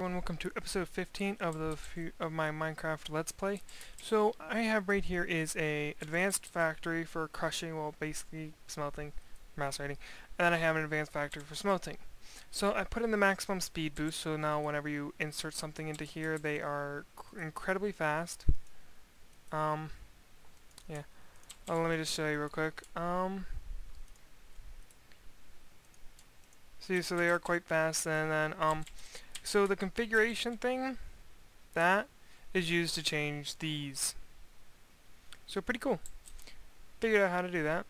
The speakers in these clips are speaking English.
everyone, welcome to episode 15 of the of my Minecraft Let's Play. So I have right here is a advanced factory for crushing, well basically smelting, macerating, and then I have an advanced factory for smelting. So I put in the maximum speed boost, so now whenever you insert something into here, they are incredibly fast. Um, yeah. Oh, let me just show you real quick. Um, see, so they are quite fast, and then um. So the configuration thing, that is used to change these. So pretty cool. Figured out how to do that.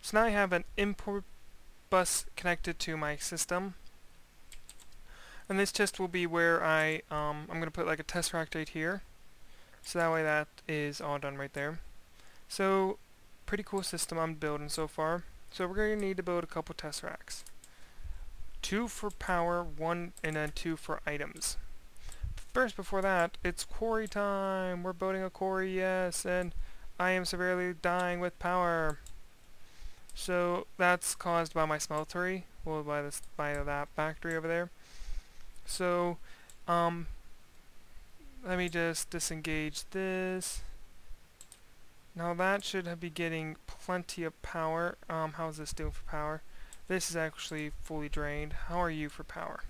So now I have an import bus connected to my system. And this test will be where I, um, I'm going to put like a test rack right here. So that way that is all done right there. So, pretty cool system I'm building so far. So we're going to need to build a couple test racks two for power, one, and then two for items. First, before that, it's quarry time! We're building a quarry, yes, and I am severely dying with power. So, that's caused by my smeltery, well, by, this, by that factory over there. So, um, let me just disengage this. Now that should be getting plenty of power. Um, how's this doing for power? This is actually fully drained. How are you for power?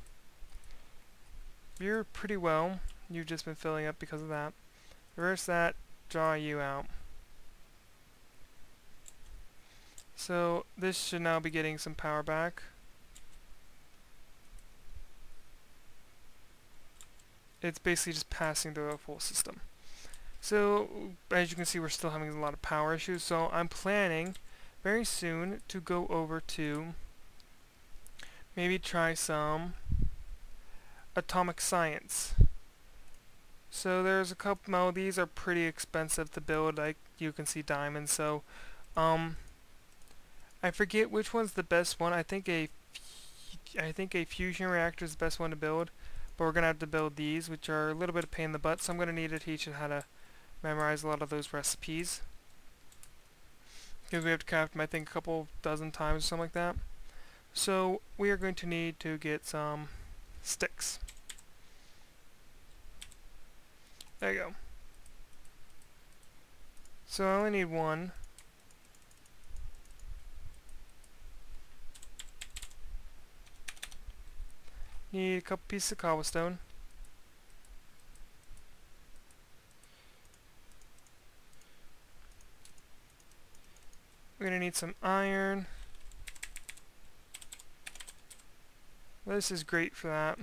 You're pretty well. You've just been filling up because of that. Reverse that, draw you out. So this should now be getting some power back. It's basically just passing through a full system. So as you can see we're still having a lot of power issues so I'm planning very soon to go over to maybe try some atomic science. So there's a couple, no, these are pretty expensive to build, like you can see diamonds, so, um, I forget which one's the best one, I think a, I think a fusion reactor is the best one to build, but we're going to have to build these, which are a little bit of pain in the butt, so I'm going to need to teach you how to memorize a lot of those recipes. Because we have to craft them, I think, a couple dozen times or something like that. So we are going to need to get some sticks. There you go. So I only need one. Need a couple pieces of cobblestone. We're going to need some iron. This is great for that.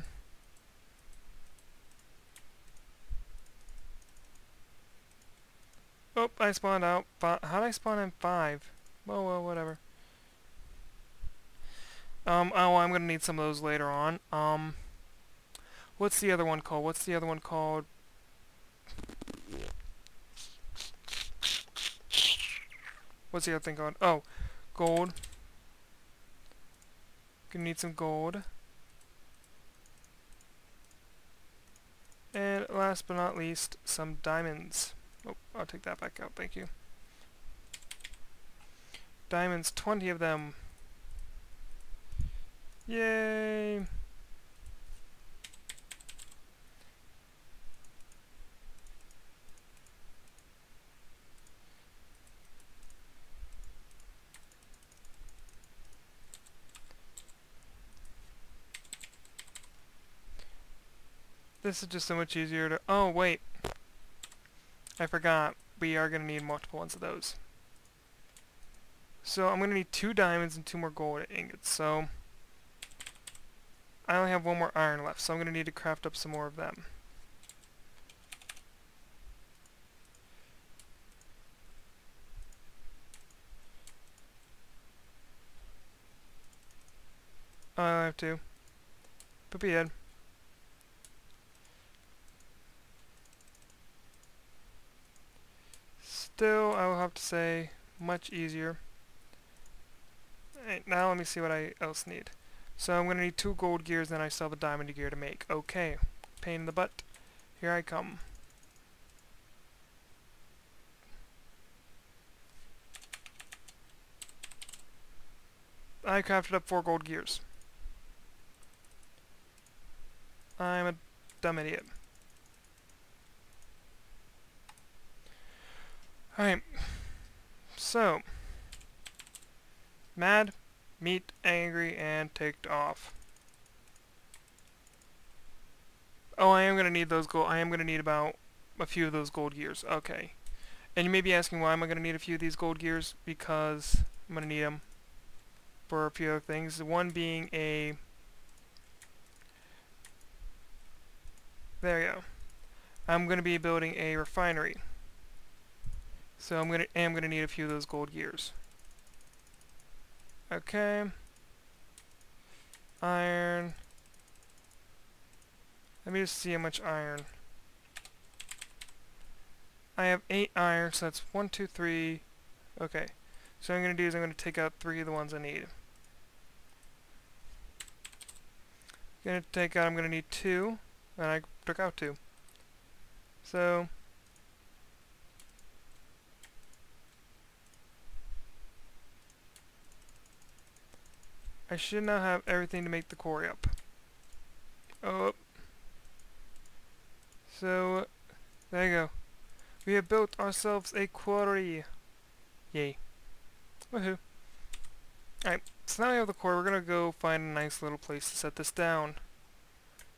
Oh, I spawned out. How did I spawn in five? Well, well, whatever. Um, oh, I'm gonna need some of those later on. Um, what's the other one called? What's the other one called? What's the other thing called? Oh, gold. Gonna need some gold. And last but not least, some diamonds. Oh, I'll take that back out, thank you. Diamonds, 20 of them. Yay! This is just so much easier to... Oh, wait. I forgot. We are going to need multiple ones of those. So I'm going to need two diamonds and two more gold ingots. So I only have one more iron left. So I'm going to need to craft up some more of them. Uh, I have to. Poopy head. Still, I will have to say, much easier. Right, now let me see what I else need. So I'm going to need two gold gears, then I still have a diamond gear to make. Okay, pain in the butt. Here I come. I crafted up four gold gears. I'm a Dumb idiot. Alright. So. Mad, meat, angry, and ticked off. Oh, I am going to need those gold. I am going to need about a few of those gold gears. Okay. And you may be asking why am I going to need a few of these gold gears? Because I'm going to need them for a few other things. One being a... There you go. I'm going to be building a refinery. So I'm to am to need a few of those gold gears. Okay. Iron. Let me just see how much iron. I have 8 iron, so that's one, two, three. Okay. So what I'm going to do is I'm going to take out 3 of the ones I need. I'm going to take out, I'm going to need 2, and I took out 2. So, I should now have everything to make the quarry up. Oh, so, there you go. We have built ourselves a quarry. Yay. Woohoo. Alright, so now we have the quarry. We're going to go find a nice little place to set this down.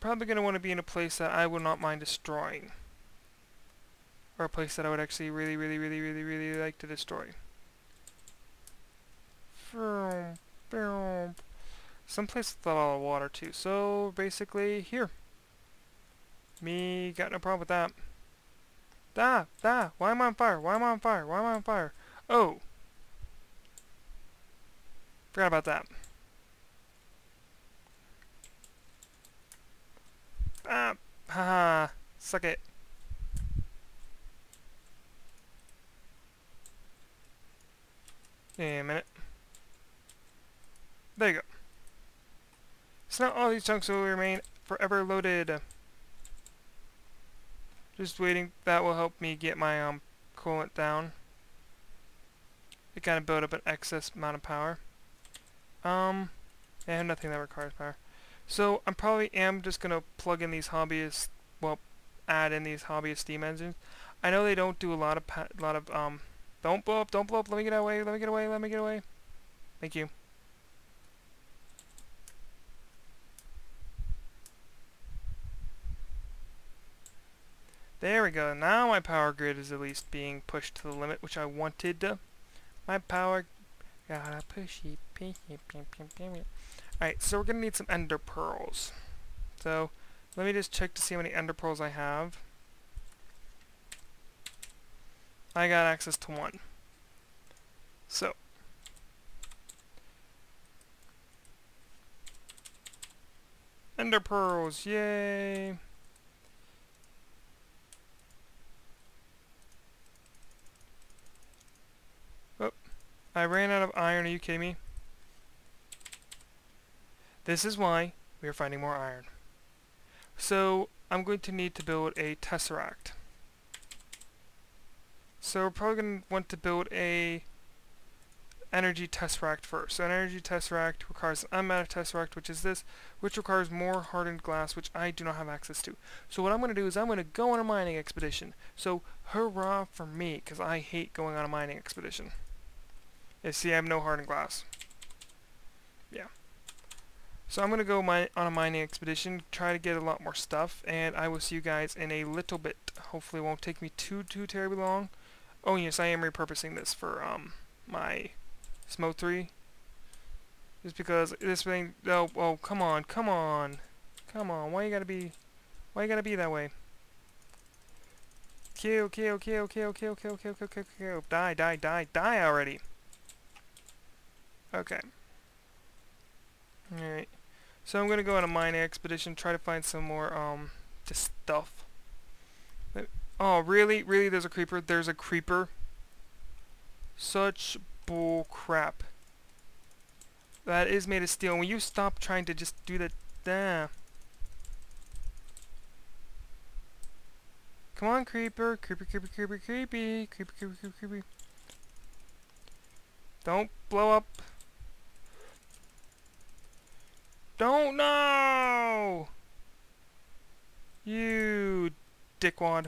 Probably going to want to be in a place that I would not mind destroying. Or a place that I would actually really, really, really, really, really like to destroy. Some place with a lot of water too. So basically here. Me got no problem with that. Da, da, why am I on fire? Why am I on fire? Why am I on fire? Oh. Forgot about that. Ah, haha, suck it. Wait a minute. There you go. So now all these chunks will remain forever loaded. Just waiting. That will help me get my um, coolant down. It kind of build up an excess amount of power. Um, I have nothing that requires power. So I'm probably am just gonna plug in these hobbyist, well, add in these hobbyist steam engines. I know they don't do a lot of a lot of um. Don't blow up! Don't blow up! Let me get away! Let me get away! Let me get away! Thank you. There we go. Now my power grid is at least being pushed to the limit, which I wanted. My power... Gotta push it. Alright, so we're going to need some ender pearls. So, let me just check to see how many ender pearls I have. I got access to one. So. Ender pearls, yay! I ran out of iron, are you kidding me? This is why we are finding more iron. So, I'm going to need to build a tesseract. So we're probably going to want to build a energy tesseract first. So an energy tesseract requires an unmatter tesseract, which is this, which requires more hardened glass, which I do not have access to. So what I'm going to do is I'm going to go on a mining expedition. So hurrah for me, because I hate going on a mining expedition. Yeah, see, I have no hardened glass. Yeah. So I'm going to go on a mining expedition, try to get a lot more stuff, and I will see you guys in a little bit. Hopefully it won't take me too, too terribly long. Oh yes, I am repurposing this for um my Smoke 3. Just because this thing, oh, oh, come on, come on. Come on, why you gotta be, why you gotta be that way? Kill, kill, kill, kill, kill, kill, kill, kill, kill, kill, die, die, die, die already. Okay. Alright. So I'm gonna go on a mining expedition, try to find some more, um, just stuff. Oh, really? Really? There's a creeper? There's a creeper? Such bull crap. That is made of steel. Will you stop trying to just do that? Damn. Come on, creeper. Creeper, creeper, creeper, creepy. Creeper, creeper, creeper, creepy. Don't blow up. Don't know! You dickwad.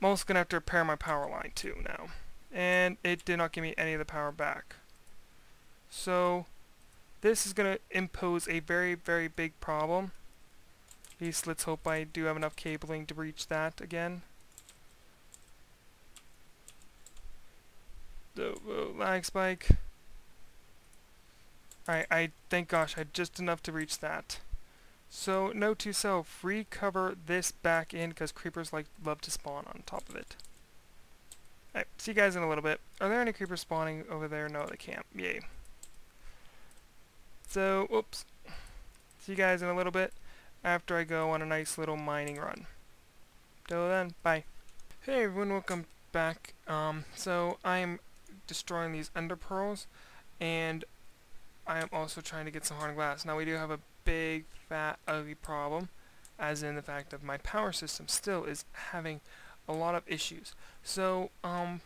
I'm also going to have to repair my power line too now. And it did not give me any of the power back. So, this is going to impose a very, very big problem. At least let's hope I do have enough cabling to reach that again. The uh, lag spike. Alright, I thank gosh I had just enough to reach that. So note to self, recover this back in because creepers like love to spawn on top of it. Alright, see you guys in a little bit. Are there any creepers spawning over there? No, they can't. Yay. So, whoops. See you guys in a little bit after I go on a nice little mining run. Till then, bye. Hey everyone, welcome back. Um, so I'm destroying these ender pearls, and I am also trying to get some hardened glass. Now we do have a big, fat, ugly problem, as in the fact that my power system still is having a lot of issues. So, um,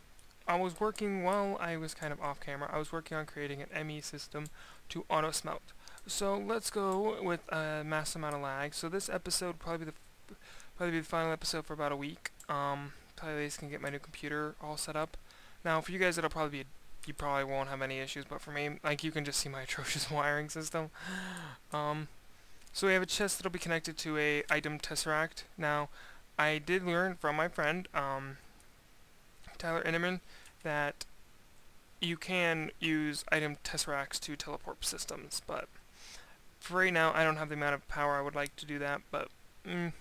I was working while I was kind of off camera. I was working on creating an ME system to auto smelt. So let's go with a mass amount of lag. So this episode probably be the probably be the final episode for about a week. Um, probably at least can get my new computer all set up. Now for you guys it'll probably be you probably won't have any issues, but for me, like you can just see my atrocious wiring system. Um, so we have a chest that'll be connected to a item tesseract. Now I did learn from my friend um, Tyler Innerman that you can use item tesseracts to teleport systems, but for right now, I don't have the amount of power I would like to do that, but... Mm.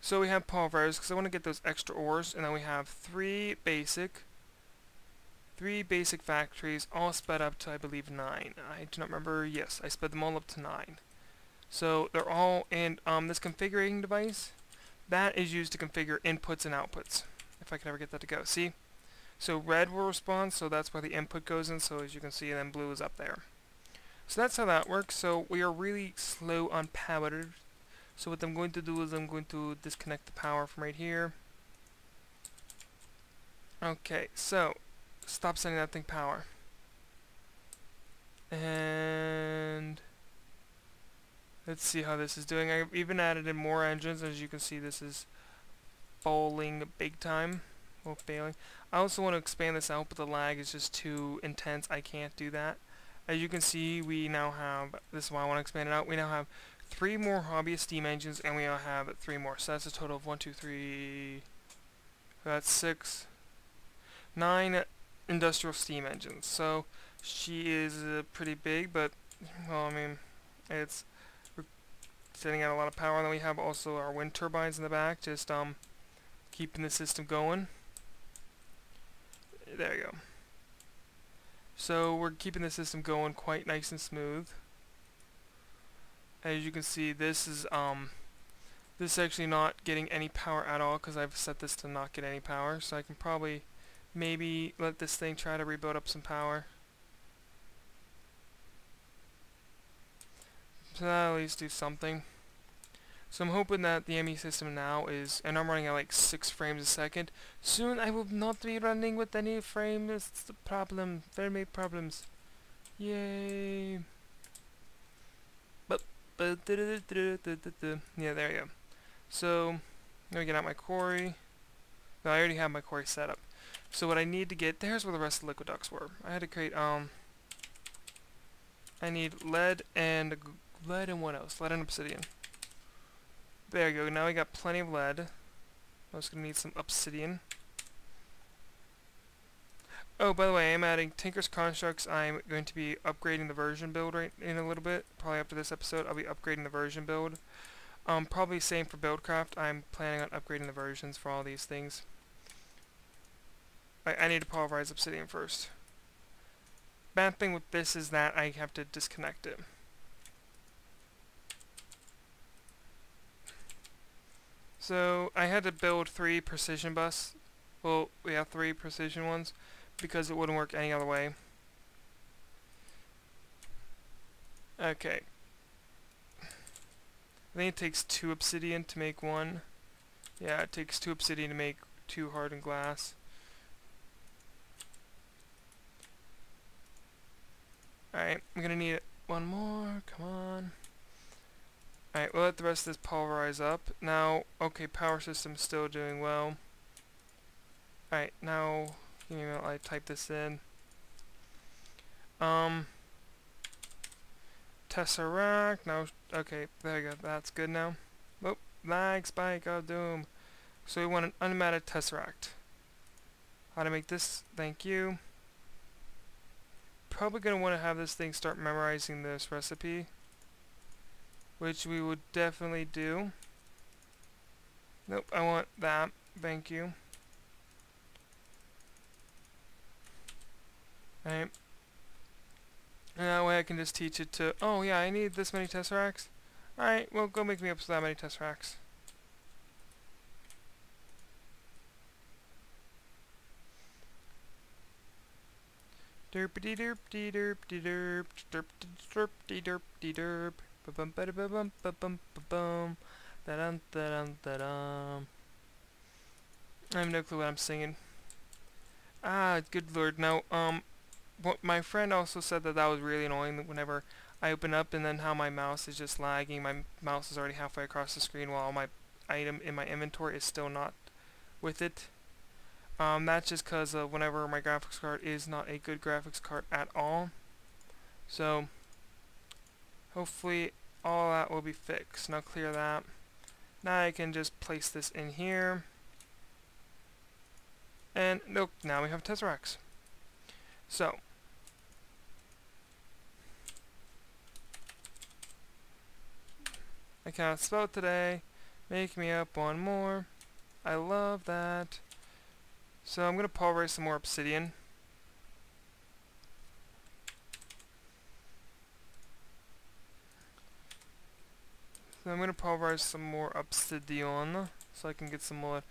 So we have pulverizers, because I want to get those extra ores, and then we have three basic, three basic factories, all sped up to, I believe, nine. I do not remember, yes, I sped them all up to nine. So they're all in um, this configuring device. That is used to configure inputs and outputs, if I can ever get that to go. See? So red will respond, so that's where the input goes in, so as you can see, then blue is up there. So that's how that works. So we are really slow on power. So what I'm going to do is I'm going to disconnect the power from right here. Okay, so stop sending that thing power. And let's see how this is doing. I've even added in more engines. As you can see, this is bowling big time. Well, failing. I also want to expand this out, but the lag is just too intense. I can't do that. As you can see, we now have, this is why I want to expand it out, we now have three more hobbyist steam engines, and we now have three more. So that's a total of one, two, three, that's six, nine industrial steam engines. So she is uh, pretty big, but, well, I mean, it's sending out a lot of power. And then we have also our wind turbines in the back, just um, keeping the system going. There you go. So we're keeping the system going quite nice and smooth. As you can see, this is um, this is actually not getting any power at all because I've set this to not get any power. So I can probably maybe let this thing try to rebuild up some power. So that'll at least do something. So I'm hoping that the ME system now is, and I'm running at like 6 frames a second. Soon I will not be running with any frames, it's the problem, very problems. Yay! But, but, yeah, there you go. So, let me get out my quarry. No, I already have my quarry set up. So what I need to get, there's where the rest of the liquid ducts were. I had to create, um, I need lead and, lead and what else? Lead and obsidian. There you go, now we got plenty of lead. I'm just to need some obsidian. Oh, by the way, I'm adding Tinker's Constructs. I'm going to be upgrading the version build right in a little bit. Probably after this episode, I'll be upgrading the version build. Um, probably same for Buildcraft. I'm planning on upgrading the versions for all these things. I, I need to pulverize obsidian first. Bad thing with this is that I have to disconnect it. So I had to build three precision bus. Well, we have three precision ones because it wouldn't work any other way. Okay. I think it takes two obsidian to make one. Yeah, it takes two obsidian to make two hardened glass. Alright, I'm gonna need one more. Come on. Alright, we'll let the rest of this pulverize up. Now, okay, power system's still doing well. Alright, now, a minute, I type this in. Um, Tesseract, now, okay, there you go, that's good now. Oh, lag spike of doom. So we want an unmatted Tesseract. How to make this, thank you. Probably going to want to have this thing start memorizing this recipe which we would definitely do. Nope, I want that. Thank you. Alright. And that way I can just teach it to, oh yeah, I need this many Tesseracts. Alright, well go make me up to that many Tesseracts. Derp-de derp de derp de derp derp derp de derp de derp Ba-bum ba-da-ba-bum ba-bum ba-bum da-dum da-dum da-dum I have no clue what I'm singing. Ah, good lord. Now, um, what my friend also said that that was really annoying whenever I open up and then how my mouse is just lagging. My mouse is already halfway across the screen while my item in my inventory is still not with it. Um, that's just because whenever my graphics card is not a good graphics card at all. So, hopefully all that will be fixed. Now clear that. Now I can just place this in here. And nope, now we have Tesseracts. So, I cannot spell today. Make me up one more. I love that. So I'm going to pulverize some more obsidian. So I'm going to pulverize some more obsidian so I can get some more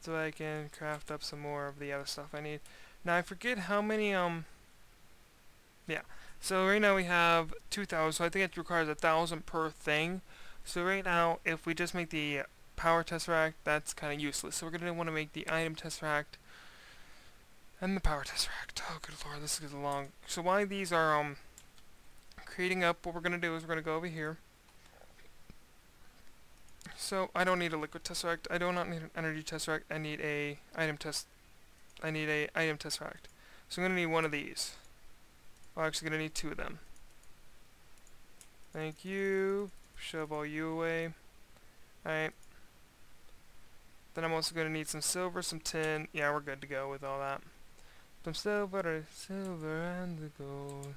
so I can craft up some more of the other stuff I need. Now I forget how many um yeah. So right now we have 2,000, so I think it requires a thousand per thing. So right now, if we just make the power tesseract, that's kind of useless. So we're going to want to make the item tesseract and the power tesseract. Oh, good lord, this is long. So while these are um creating up, what we're going to do is we're going to go over here. So I don't need a liquid tesseract. I do not need an energy tesseract. I need a item test. I need a item tesseract. So I'm gonna need one of these. I'm actually gonna need two of them. Thank you. Shove all you away. Alright. Then I'm also gonna need some silver, some tin. Yeah, we're good to go with all that. Some silver, silver and the gold.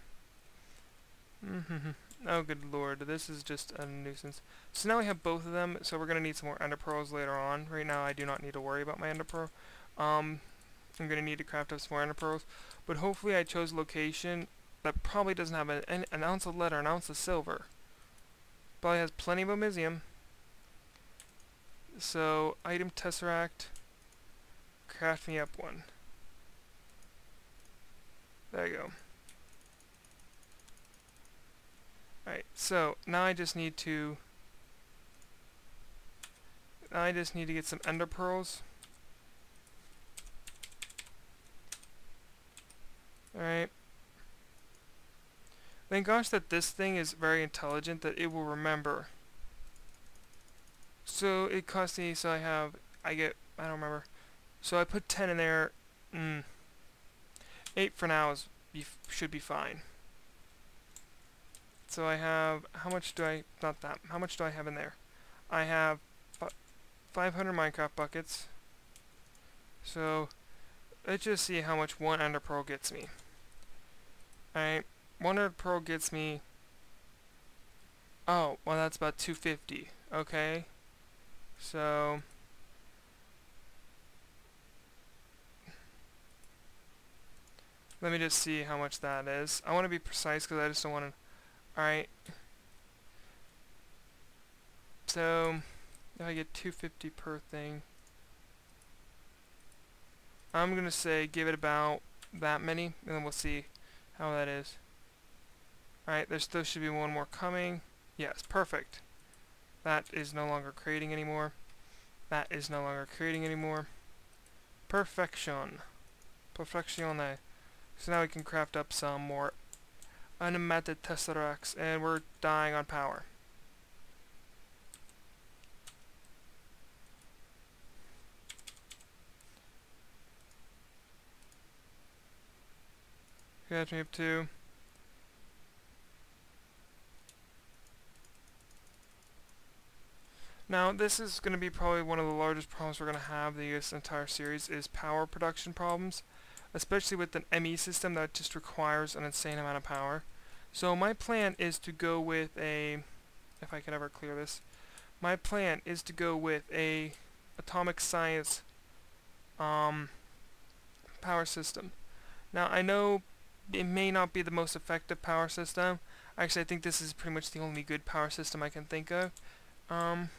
Oh, good lord, this is just a nuisance. So now we have both of them, so we're going to need some more ender pearls later on. Right now I do not need to worry about my ender pearl. Um, I'm going to need to craft up some more ender pearls. But hopefully I chose a location that probably doesn't have an, an ounce of lead or an ounce of silver. Probably has plenty of osmium. So, item tesseract, craft me up one. There you go. Alright, so now I just need to I just need to get some ender pearls. Alright. Thank gosh that this thing is very intelligent that it will remember. So it costs me, so I have, I get, I don't remember. So I put 10 in there. Mm, 8 for now is should be fine. So I have, how much do I, not that, how much do I have in there? I have 500 Minecraft buckets. So, let's just see how much one Ender Pearl gets me. Alright, one Ender Pearl gets me, oh, well that's about 250, okay? So, let me just see how much that is. I want to be precise because I just don't want to Alright. So, if I get 250 per thing, I'm going to say give it about that many, and then we'll see how that is. Alright, there still should be one more coming. Yes, perfect. That is no longer creating anymore. That is no longer creating anymore. Perfection. Perfectione. So now we can craft up some more unmatted tesseracts, and we're dying on power. Catch me up to Now, this is going to be probably one of the largest problems we're going to have this entire series is power production problems, especially with an ME system that just requires an insane amount of power. So my plan is to go with a, if I can ever clear this, my plan is to go with a atomic science um, power system. Now I know it may not be the most effective power system. Actually, I think this is pretty much the only good power system I can think of. Um,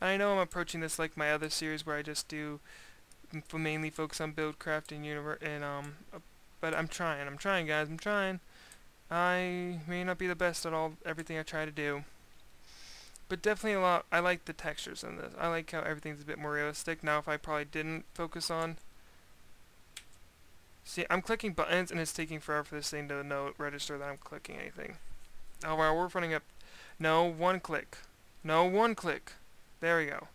I know I'm approaching this like my other series where I just do mainly focus on build crafting universe and um uh, but I'm trying I'm trying guys I'm trying. I may not be the best at all everything I try to do but definitely a lot I like the textures in this. I like how everything's a bit more realistic. Now if I probably didn't focus on see I'm clicking buttons and it's taking forever for this thing to know register that I'm clicking anything. Oh wow we're running up no one click. No one click there we go.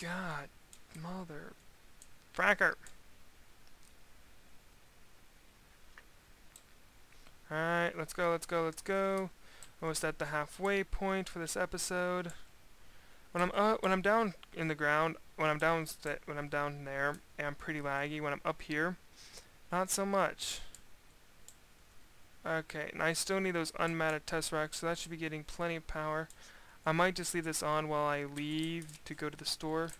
God, mother, fracker. Alright, let's go, let's go, let's go. Almost at the halfway point for this episode. When I'm uh, when I'm down in the ground, when I'm down when I'm down there, I'm pretty laggy. When I'm up here, not so much. Okay, and I still need those unmatted Tesseracts, so that should be getting plenty of power. I might just leave this on while I leave to go to the store.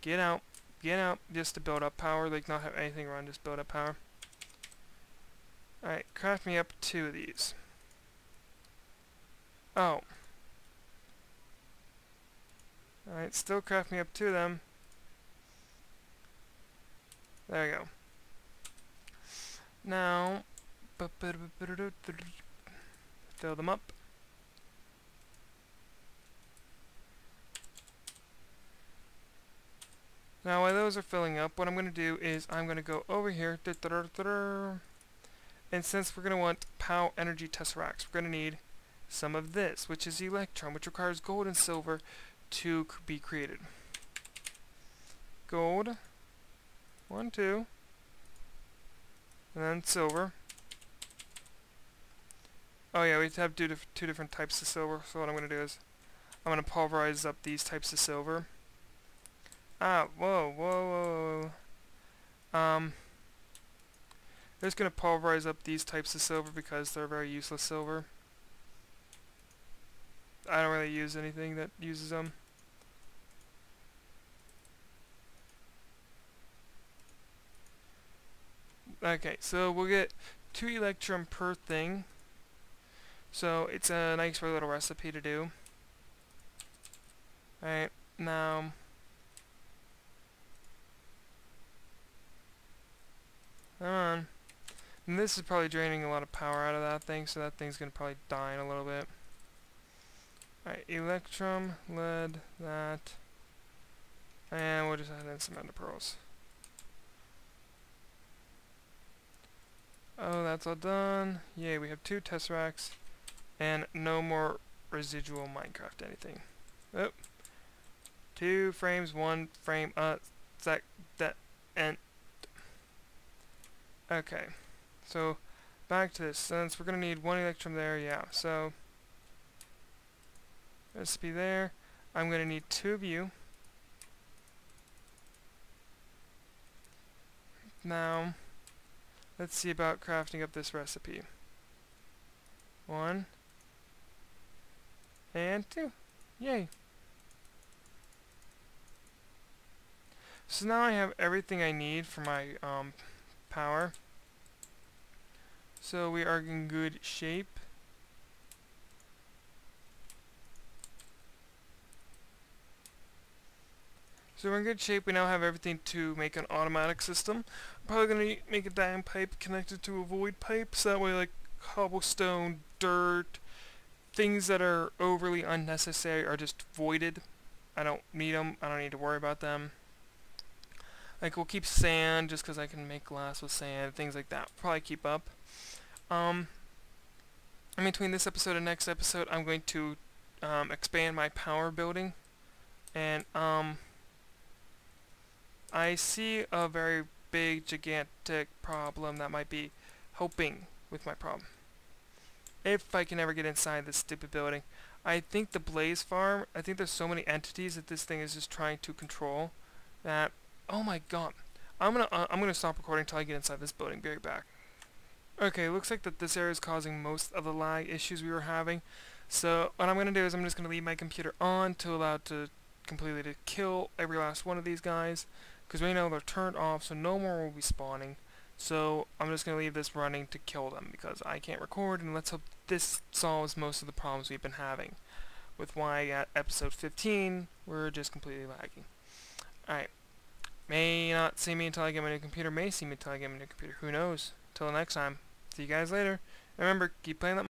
Get out. Get out just to build up power. Like not have anything run, just build up power. Alright, craft me up two of these. Oh. Alright, still craft me up two of them. There we go. Now, fill them up. Now while those are filling up, what I'm going to do is I'm going to go over here, and since we're going to want POW energy tesseracts, we're going to need some of this, which is electrum, which requires gold and silver to be created. Gold, one, two, and then silver. Oh yeah, we have two, dif two different types of silver, so what I'm going to do is I'm going to pulverize up these types of silver. Ah, whoa, whoa, whoa. Um, I'm just going to pulverize up these types of silver because they're very useless silver. I don't really use anything that uses them. Okay, so we'll get two electrum per thing. So it's a nice little recipe to do. Alright, now Come on. And this is probably draining a lot of power out of that thing, so that thing's going to probably die in a little bit. Alright, Electrum, lead, that. And we'll just add in some ender pearls. Oh, that's all done. Yay, we have two Tesseracts. And no more residual Minecraft anything. Oh. Two frames, one frame, uh, sec, that, and Okay, so back to this. Since we're going to need one electrum there, yeah, so recipe there. I'm going to need two of you. Now, let's see about crafting up this recipe. One, and two. Yay! So now I have everything I need for my um, power. So we are in good shape. So we're in good shape. We now have everything to make an automatic system. I'm probably going to make a diamond pipe connected to a void pipe. So that way like cobblestone, dirt, things that are overly unnecessary are just voided. I don't need them. I don't need to worry about them. Like we'll keep sand just because I can make glass with sand, things like that. Probably keep up. Um, in between this episode and next episode, I'm going to um, expand my power building, and um, I see a very big, gigantic problem that might be helping with my problem. If I can ever get inside this stupid building. I think the Blaze Farm, I think there's so many entities that this thing is just trying to control that, oh my god. I'm gonna, uh, I'm gonna stop recording until I get inside this building, be right back. Okay, looks like that this error is causing most of the lag issues we were having. So what I'm gonna do is I'm just gonna leave my computer on to allow it to completely to kill every last one of these guys because right now they're turned off so no more will be spawning so I'm just going to leave this running to kill them because I can't record and let's hope this solves most of the problems we've been having with why at episode 15 we're just completely lagging. Alright, may not see me until I get my new computer, may see me until I get my new computer, who knows. Till next time, see you guys later. And remember, keep playing that